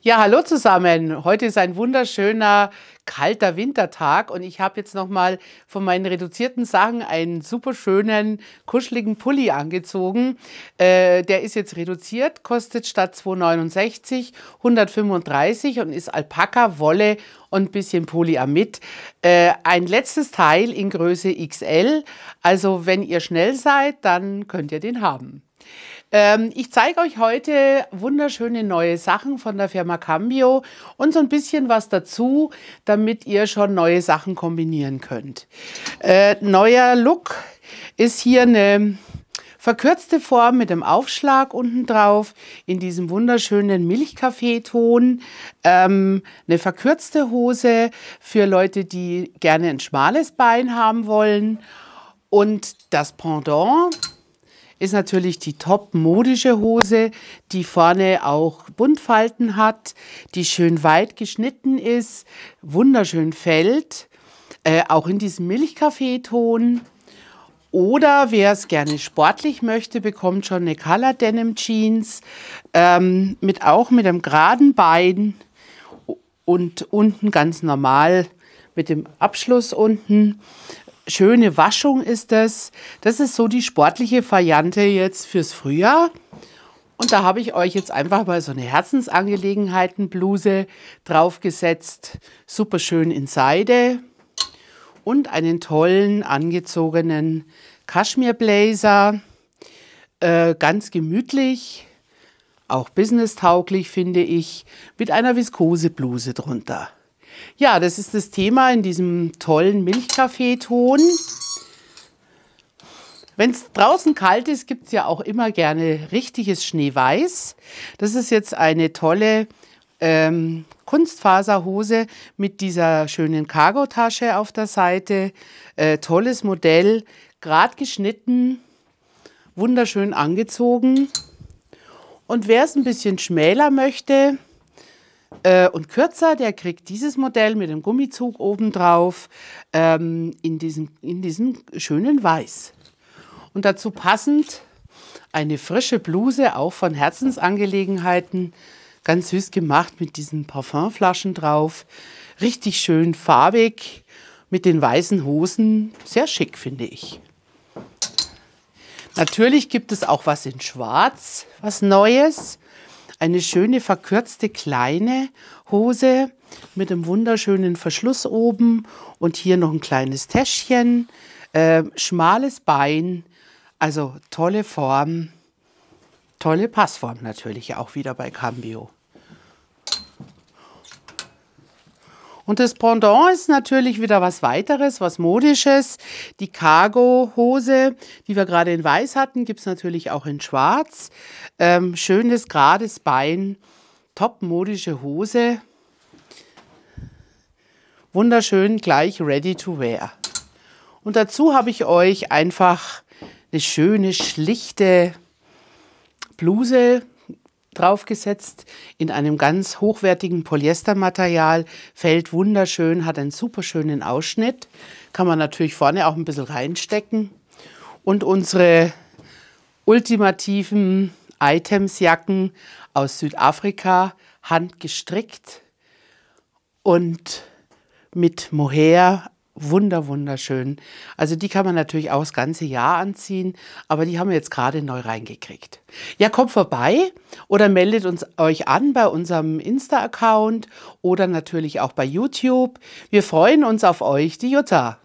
Ja, hallo zusammen. Heute ist ein wunderschöner kalter Wintertag und ich habe jetzt noch mal von meinen reduzierten Sachen einen super schönen kuscheligen Pulli angezogen. Äh, der ist jetzt reduziert, kostet statt 2,69 135 und ist Alpaka, Wolle und ein bisschen Polyamid. Äh, ein letztes Teil in Größe XL. Also wenn ihr schnell seid, dann könnt ihr den haben. Ähm, ich zeige euch heute wunderschöne neue Sachen von der Firma Cambio und so ein bisschen was dazu, damit ihr schon neue Sachen kombinieren könnt. Äh, neuer Look ist hier eine verkürzte Form mit dem Aufschlag unten drauf in diesem wunderschönen Milchkaffeeton. Ähm, eine verkürzte Hose für Leute, die gerne ein schmales Bein haben wollen. Und das Pendant ist natürlich die top modische Hose, die vorne auch Buntfalten hat, die schön weit geschnitten ist, wunderschön fällt, äh, auch in diesem Milchkaffeeton. Oder wer es gerne sportlich möchte, bekommt schon eine Color Denim Jeans ähm, mit auch mit einem geraden Bein und unten ganz normal mit dem Abschluss unten schöne Waschung ist das. Das ist so die sportliche Variante jetzt fürs Frühjahr. Und da habe ich euch jetzt einfach mal so eine Herzensangelegenheiten-Bluse draufgesetzt. Super schön in Seide. Und einen tollen angezogenen Kaschmir-Blazer. Äh, ganz gemütlich, auch businesstauglich finde ich, mit einer Viskosebluse drunter. Ja, das ist das Thema in diesem tollen Milchkaffeeton. Wenn es draußen kalt ist, gibt es ja auch immer gerne richtiges Schneeweiß. Das ist jetzt eine tolle ähm, Kunstfaserhose mit dieser schönen Cargotasche auf der Seite. Äh, tolles Modell, gerade geschnitten, wunderschön angezogen. Und wer es ein bisschen schmäler möchte, äh, und kürzer, der kriegt dieses Modell mit dem Gummizug obendrauf ähm, in, diesem, in diesem schönen Weiß. Und dazu passend eine frische Bluse, auch von Herzensangelegenheiten, ganz süß gemacht mit diesen Parfumflaschen drauf. Richtig schön farbig mit den weißen Hosen. Sehr schick, finde ich. Natürlich gibt es auch was in Schwarz, was Neues eine schöne verkürzte kleine Hose mit einem wunderschönen Verschluss oben und hier noch ein kleines Täschchen, äh, schmales Bein, also tolle Form, tolle Passform natürlich auch wieder bei Cambio. Und das Pendant ist natürlich wieder was weiteres, was modisches. Die Cargo-Hose, die wir gerade in weiß hatten, gibt es natürlich auch in schwarz. Ähm, schönes, gerades Bein, top modische Hose. Wunderschön gleich ready to wear. Und dazu habe ich euch einfach eine schöne, schlichte Bluse draufgesetzt in einem ganz hochwertigen Polyestermaterial. Fällt wunderschön, hat einen super schönen Ausschnitt. Kann man natürlich vorne auch ein bisschen reinstecken. Und unsere ultimativen Items-Jacken aus Südafrika, handgestrickt und mit Mohair wunder, wunderschön. Also die kann man natürlich auch das ganze Jahr anziehen, aber die haben wir jetzt gerade neu reingekriegt. Ja, kommt vorbei oder meldet uns euch an bei unserem Insta-Account oder natürlich auch bei YouTube. Wir freuen uns auf euch, die Jutta.